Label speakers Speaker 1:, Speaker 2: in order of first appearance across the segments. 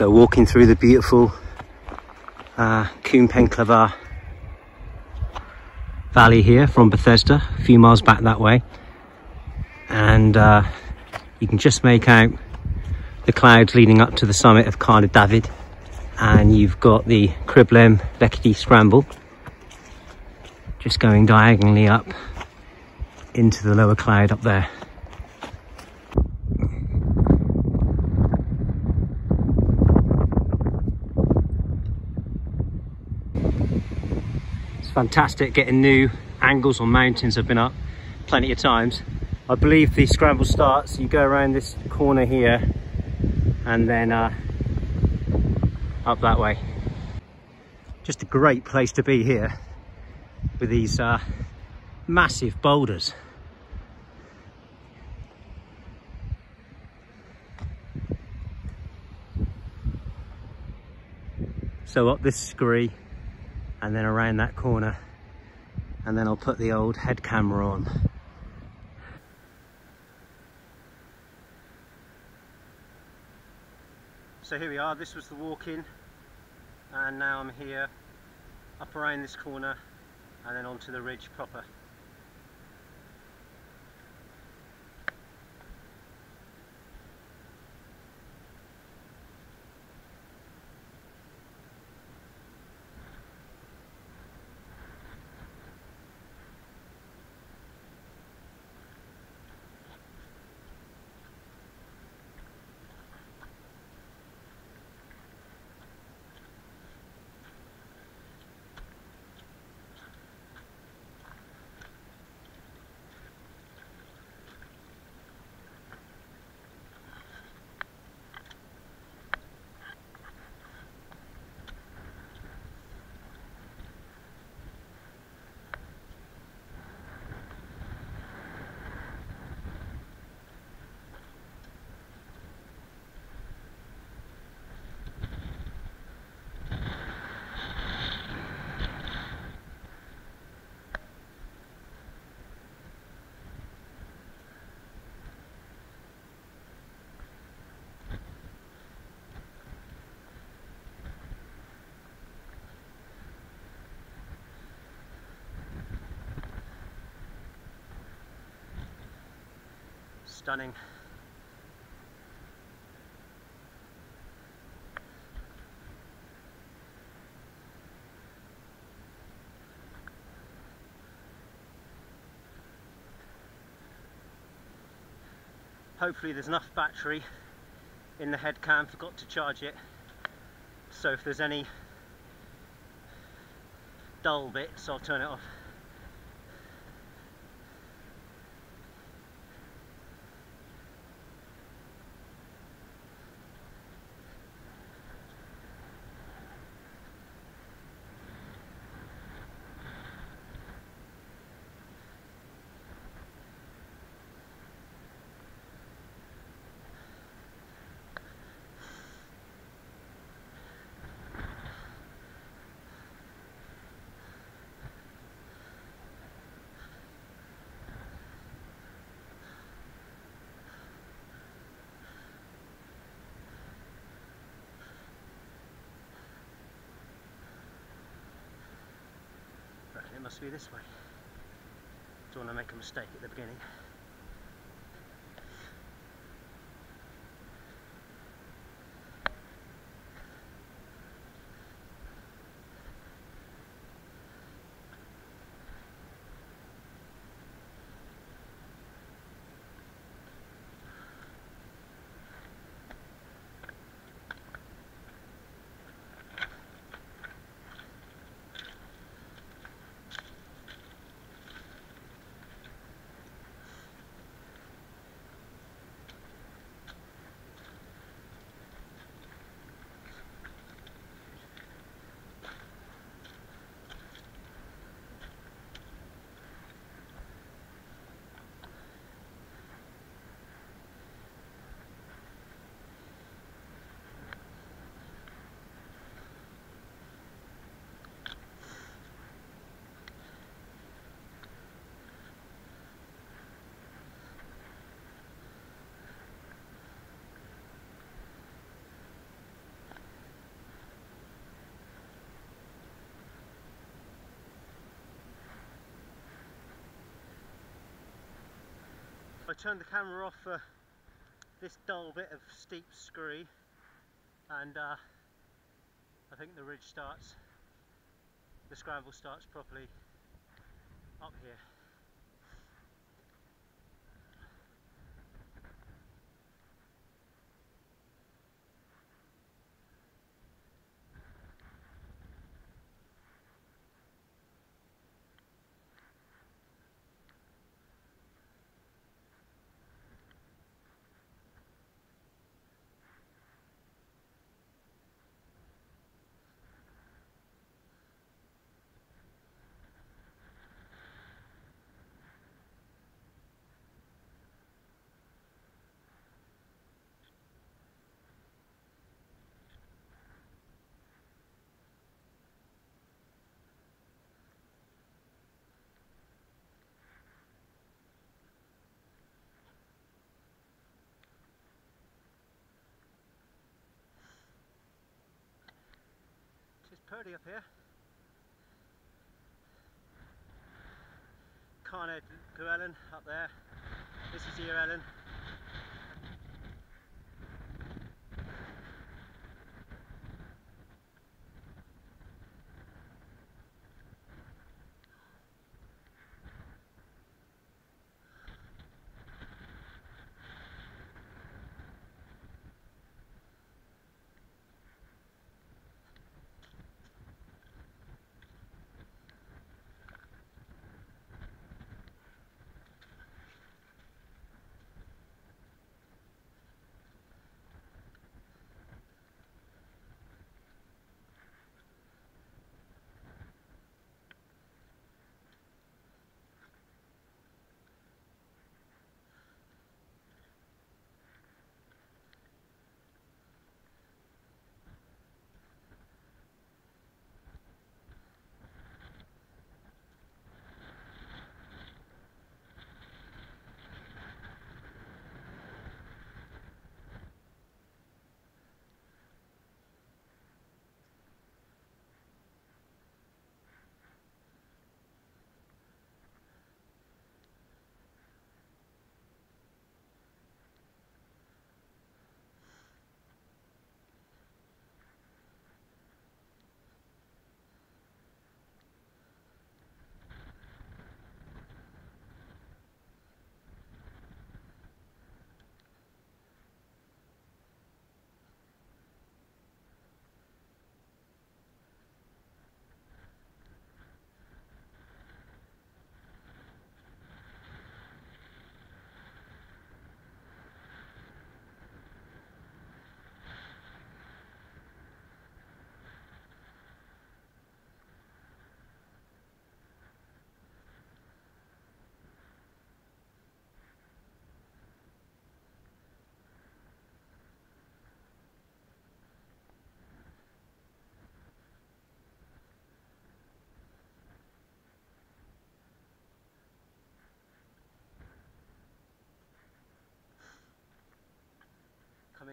Speaker 1: So walking through the beautiful uh, valley here from Bethesda, a few miles back that way. And uh, you can just make out the clouds leading up to the summit of Carnedd Dafydd. And you've got the Criblem Lecedy Scramble just going diagonally up into the lower cloud up there. Fantastic getting new angles on mountains. I've been up plenty of times. I believe the scramble starts, you go around this corner here and then uh, up that way. Just a great place to be here with these uh, massive boulders. So up this scree and then around that corner and then I'll put the old head camera on. So here we are, this was the walk-in and now I'm here up around this corner and then onto the ridge proper. Stunning. Hopefully there's enough battery in the head cam, forgot to charge it. So if there's any dull bits, I'll turn it off. Reckon it must be this way. Don't want to make a mistake at the beginning. I turned the camera off for this dull bit of steep scree and uh, I think the ridge starts, the scramble starts properly up here. Pretty up here. Carnedd Llewelyn up there. This is Yr Elen.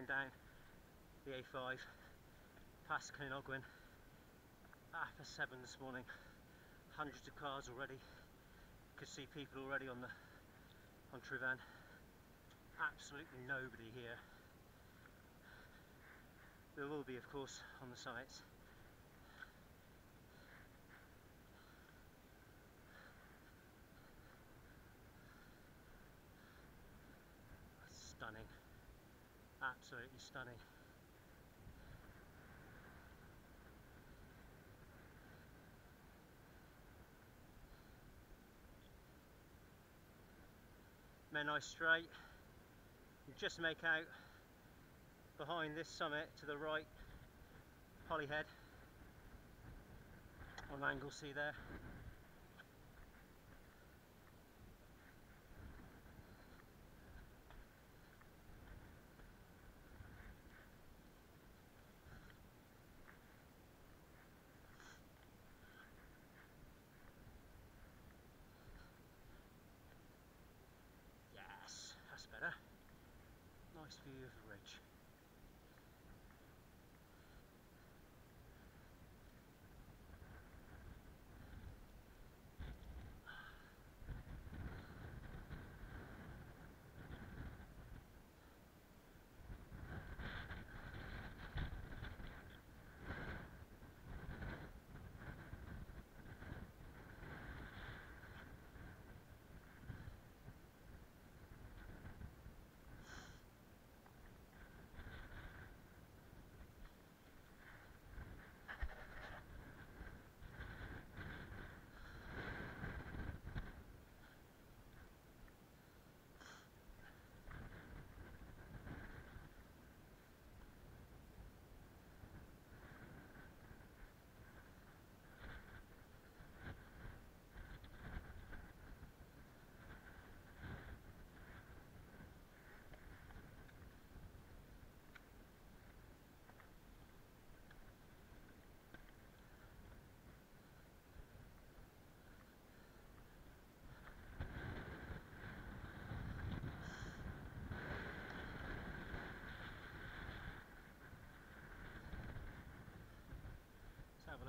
Speaker 1: Down. The A5 past Llyn Ogwen after 7 this morning. Hundreds of cars already. Could see people already on the on Tryfan absolutely nobody here. There will be of course on the sites stunning absolutely stunning. Menai Strait, you just make out behind this summit to the right, Holyhead on Anglesey there. Nice view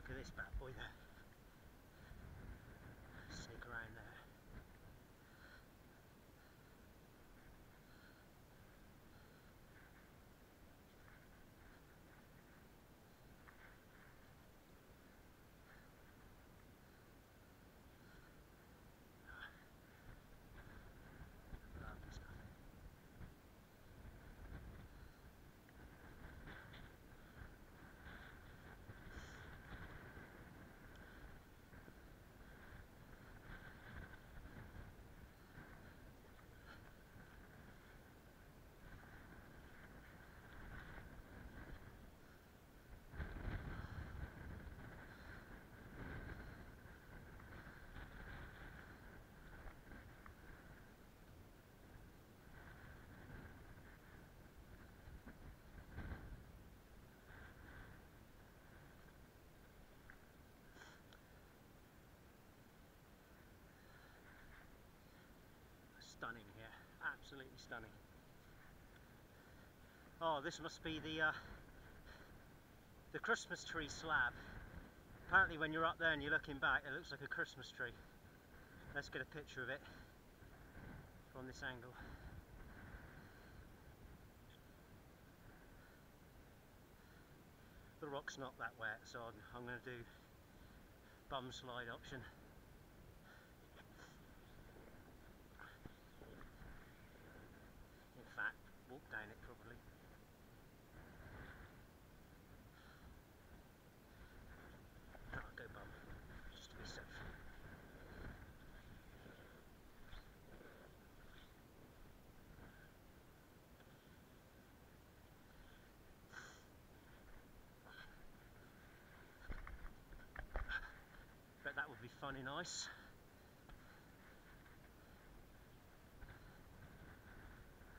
Speaker 1: at this bad boy there. Stunning here, absolutely stunning. Oh, this must be the uh, the Christmas tree slab. Apparently when you're up there and you're looking back, it looks like a Christmas tree. Let's get a picture of it from this angle. The rock's not that wet, so I'm, I'm going to do bum slide option. In fact, walk down it probably. Oh, go bum, just to be safe. Bet that would be fun in ice.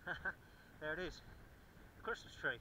Speaker 1: there it is. Christmas tree.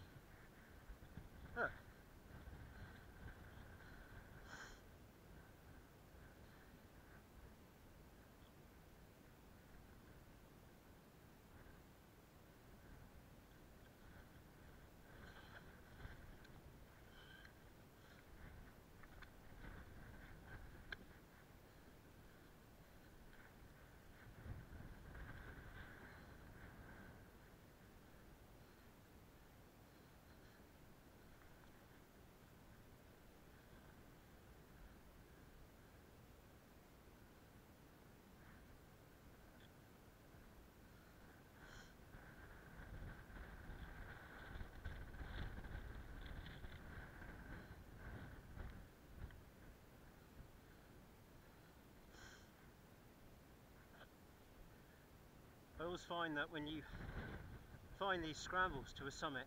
Speaker 1: Always find that when you find these scrambles to a summit,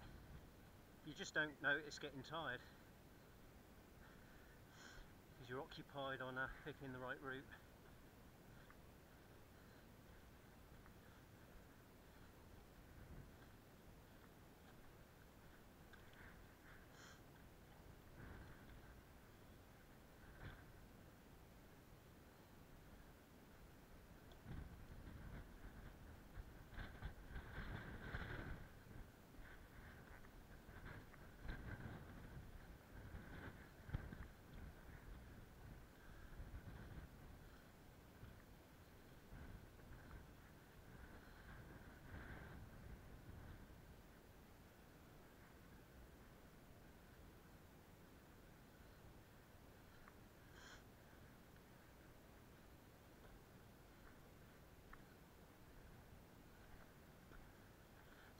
Speaker 1: you just don't notice getting tired because you're occupied on uh, picking the right route.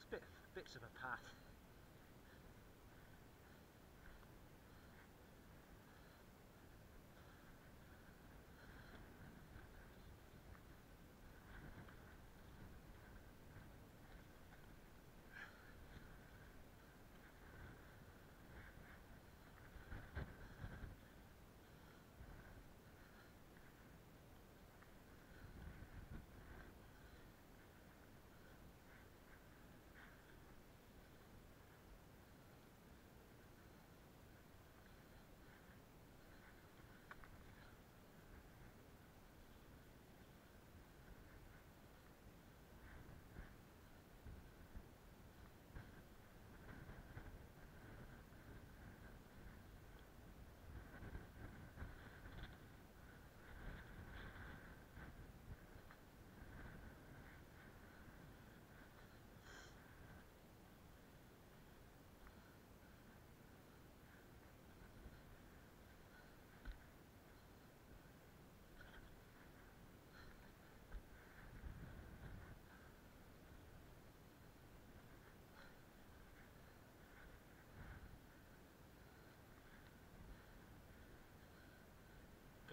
Speaker 1: It's a bit bits of a path.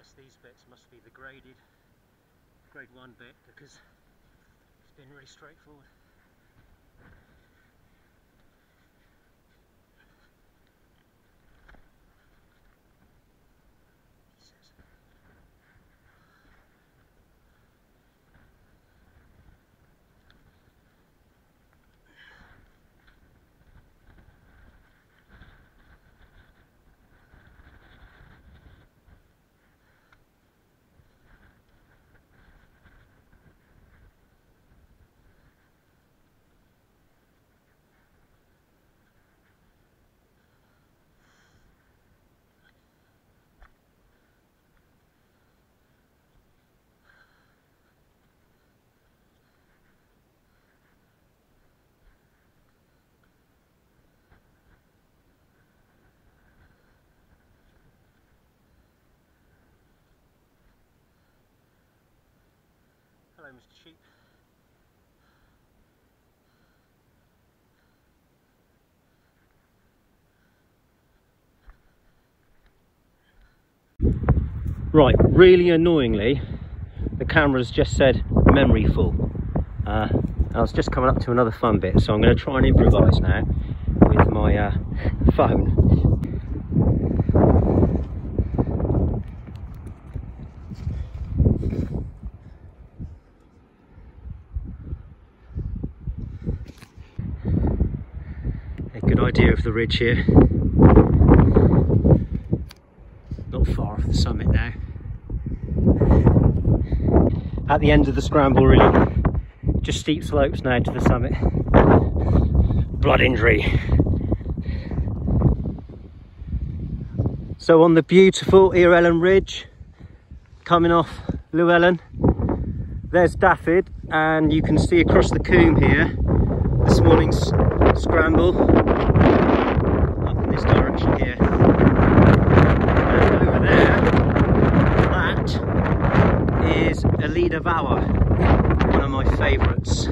Speaker 1: Guess these bits must be the graded, grade one bit because it's been really straightforward. Mr. Sheep. Right, really annoyingly, the camera's just said memory full. Uh, I was just coming up to another fun bit, so I'm going to try and improvise now with my uh, phone. Idea of the ridge here. Not far off the summit now. At the end of the scramble really. Just steep slopes now to the summit. Blood injury. So on the beautiful Ear Ridge, coming off Llewelyn, there's Dafydd, and you can see across the coombe here this morning's scramble here. And over there, that is Elidir Fawr, one of my favourites.